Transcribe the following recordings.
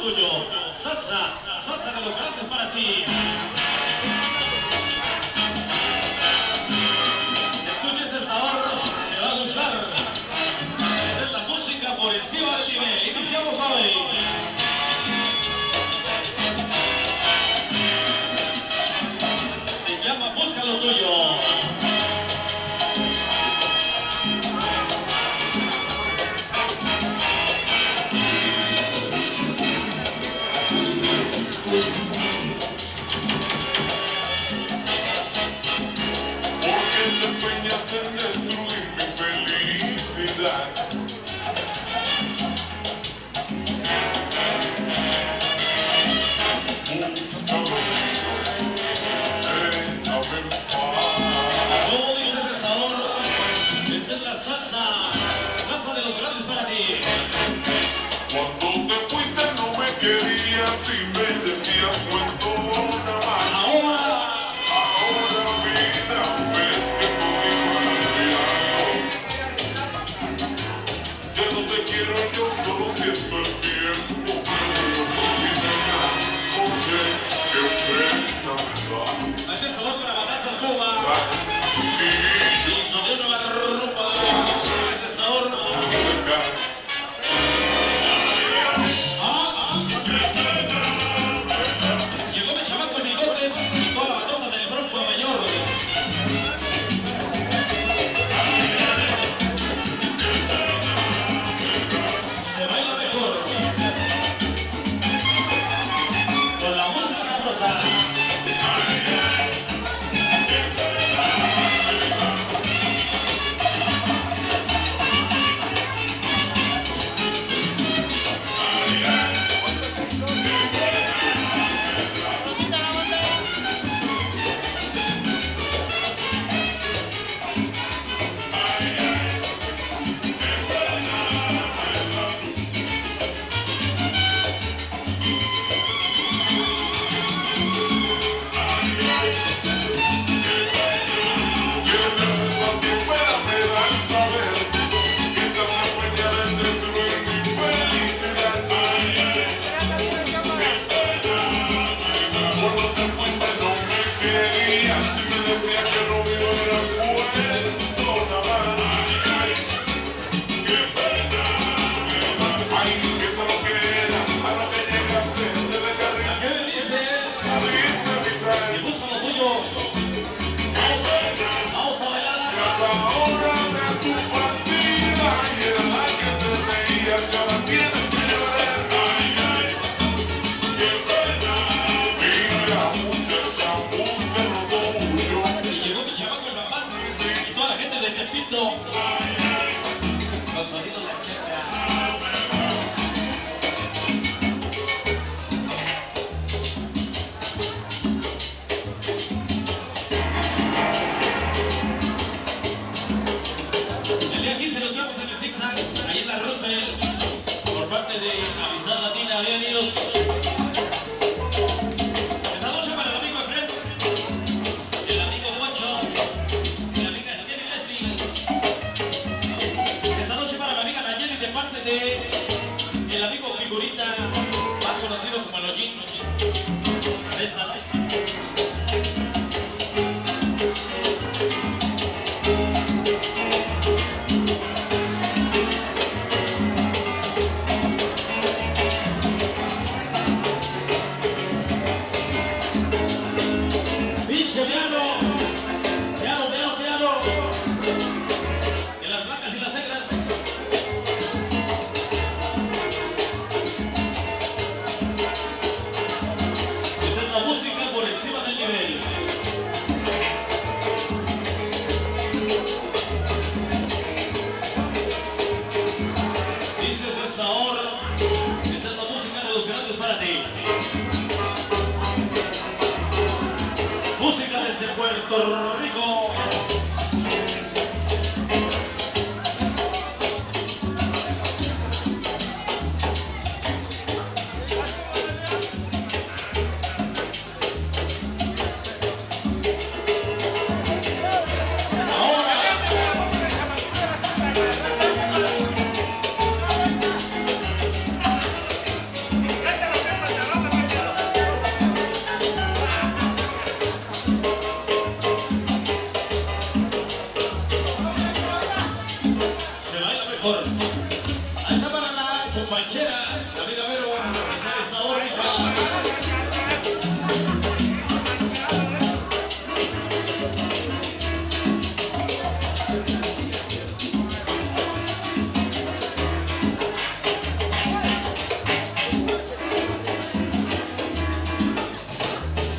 tuyo. Salsa, salsa de los grandes para ti. Escuches el sabor, te va a gustar. Es la música por encima del nivel. empeñas en destruir mi felicidad. Ahí en la Rosberg. dice, véalo, véalo, véalo, véalo. Que las vacas y las negras. Esta la música por encima del nivel. de Puerto Rico.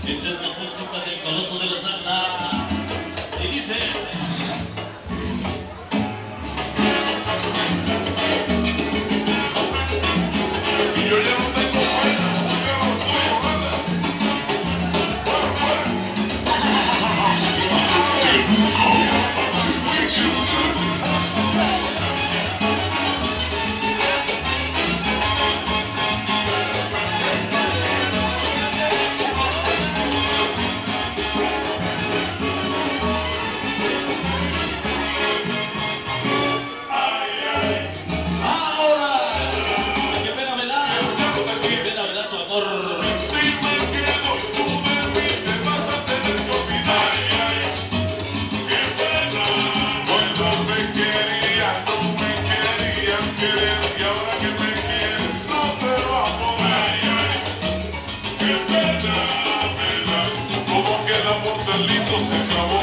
It's se nos música del Coloso de los Salsa. It is. delito se acabó.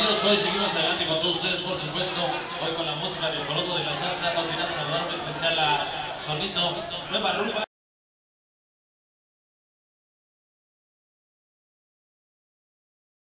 compañeros, hoy seguimos adelante con todos ustedes, por supuesto, hoy con la música del Coloso de la Salsa, nos irán saludando especial a Solito, Nueva Rumba.